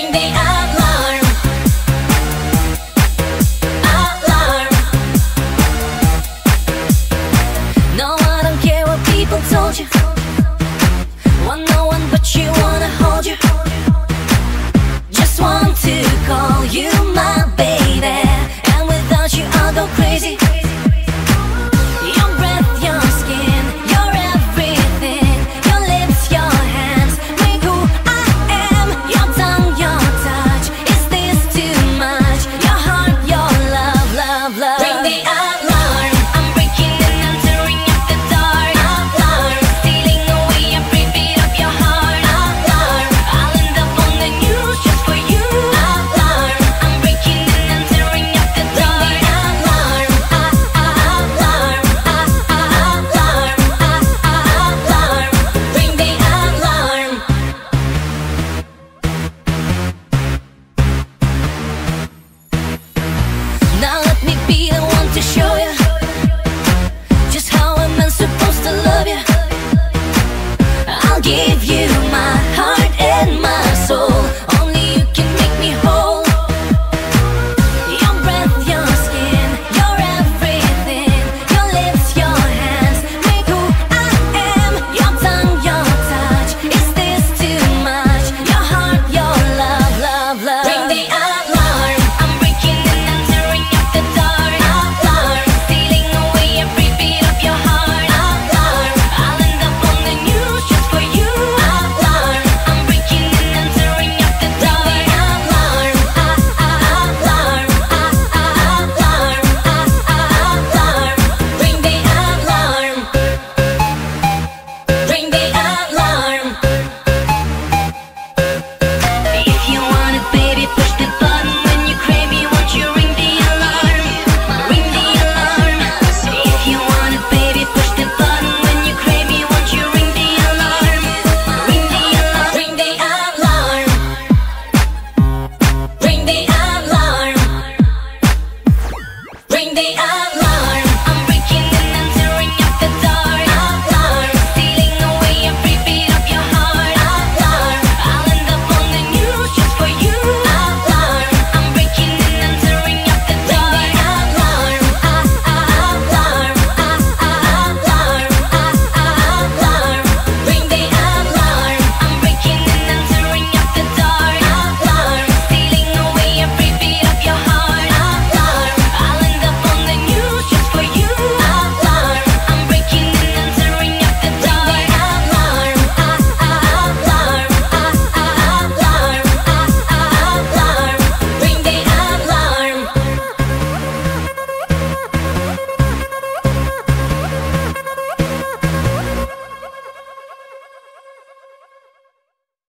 bring the